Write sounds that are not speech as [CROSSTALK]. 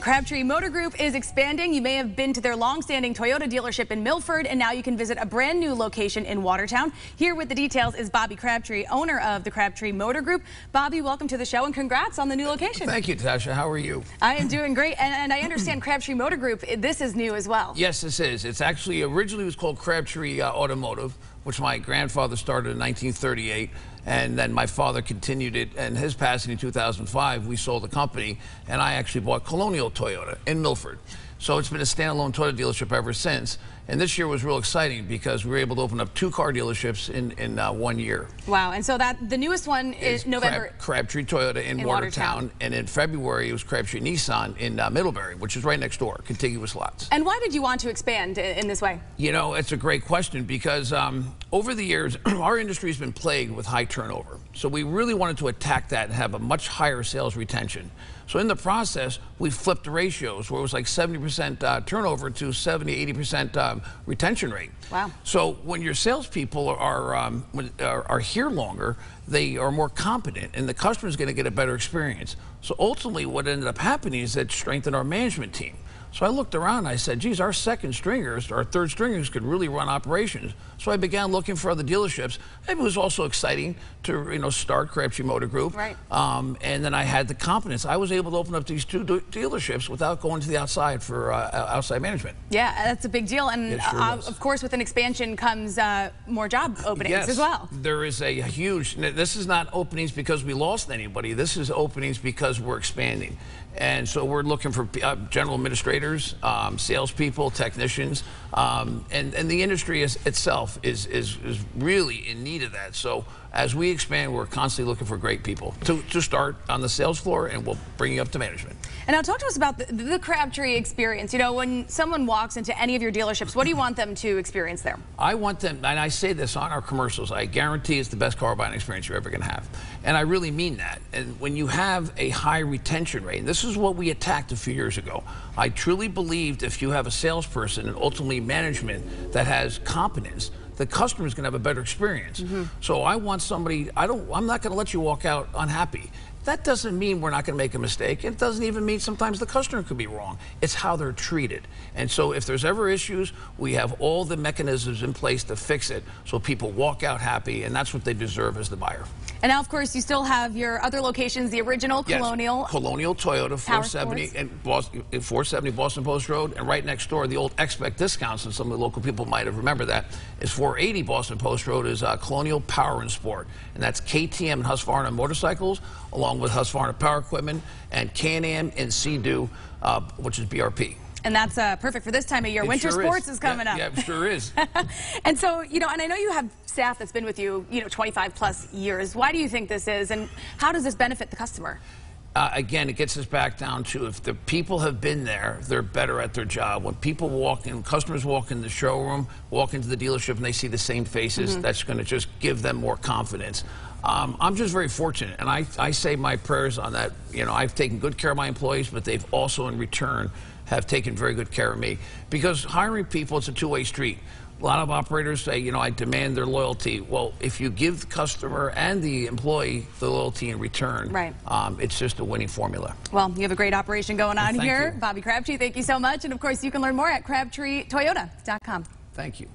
The Crabtree Motor Group is expanding. You may have been to their long-standing Toyota dealership in Milford, and now you can visit a brand new location in Watertown. Here with the details is Bobby Crabtree, owner of the Crabtree Motor Group. Bobby, welcome to the show, and congrats on the new location. Thank you, Tasha. How are you? I am doing great, and, and I understand [CLEARS THROAT] Crabtree Motor Group, this is new as well. Yes, this is. It's actually originally was called Crabtree uh, Automotive, which my grandfather started in 1938 and then my father continued it and his passing in 2005 we sold the company and i actually bought colonial toyota in milford so it's been a standalone Toyota dealership ever since. And this year was real exciting because we were able to open up two car dealerships in, in uh, one year. Wow. And so that the newest one is, is November. Crab, Crabtree Toyota in, in Watertown. Watertown. And in February, it was Crabtree Nissan in uh, Middlebury, which is right next door, contiguous lots. And why did you want to expand in, this way? You know, it's a great question because um, over the years, [CLEARS THROAT] our industry has been plagued with high turnover. So we really wanted to attack that and have a much higher sales retention. So in the process, we flipped the ratios where it was like 70% uh, turnover to 70, 80% um, retention rate. Wow. So when your salespeople are, um, are, are here longer, they are more competent and the customer is going to get a better experience. So ultimately what ended up happening is that strengthened our management team. So I looked around and I said, geez, our second stringers, our third stringers could really run operations. So I began looking for other dealerships. It was also exciting to, you know, start Crabtree Motor Group. Right. Um, and then I had the confidence. I was able to open up these two dealerships without going to the outside for uh, outside management. Yeah, that's a big deal. And sure uh, of course, with an expansion comes uh, more job openings yes, as well. There is a huge, this is not openings because we lost anybody. This is openings because we're expanding. And so we're looking for uh, general administrators, um, salespeople, technicians, um, and, and the industry is, itself is, is, is really in need of that. So as we expand, we're constantly looking for great people to, to start on the sales floor, and we'll bring you up to management. And now talk to us about the, the Crabtree experience. You know, when someone walks into any of your dealerships, what do you want them to experience there? I want them, and I say this on our commercials, I guarantee it's the best car buying experience you're ever going to have. And I really mean that. And when you have a high retention rate, and this is what we attacked a few years ago, I truly believed if you have a salesperson and ultimately management that has competence, the customer is going to have a better experience. Mm -hmm. So I want somebody, I don't, I'm not going to let you walk out unhappy. That doesn't mean we're not going to make a mistake. It doesn't even mean sometimes the customer could be wrong. It's how they're treated. And so if there's ever issues, we have all the mechanisms in place to fix it so people walk out happy, and that's what they deserve as the buyer. And now, of course, you still have your other locations, the original yes. Colonial. Colonial Toyota, 470 and Boston, 470 Boston Post Road, and right next door, the old Expect discounts, and some of the local people might have remembered that, is 480 Boston Post Road is uh, Colonial Power and Sport. And that's KTM and Husqvarna motorcycles, along with Husqvarna Power Equipment, and Can-Am and Sea-Doo, uh, which is BRP. And that's uh, perfect for this time of year. It Winter sure sports is. is, coming yeah, up. Yeah, sure is. [LAUGHS] and so, you know, and I know you have staff that's been with you, you know, 25 plus years. Why do you think this is, and how does this benefit the customer? Uh, again, it gets us back down to if the people have been there, they're better at their job. When people walk in, customers walk in the showroom, walk into the dealership, and they see the same faces, mm -hmm. that's going to just give them more confidence. Um, I'm just very fortunate, and I, I say my prayers on that. You know, I've taken good care of my employees, but they've also, in return, have taken very good care of me. Because hiring people, it's a two-way street. A lot of operators say, you know, I demand their loyalty. Well, if you give the customer and the employee the loyalty in return, right. Um, it's just a winning formula. Well, you have a great operation going on well, here. You. Bobby Crabtree, thank you so much. And of course, you can learn more at crabtreetoyota.com. Thank you.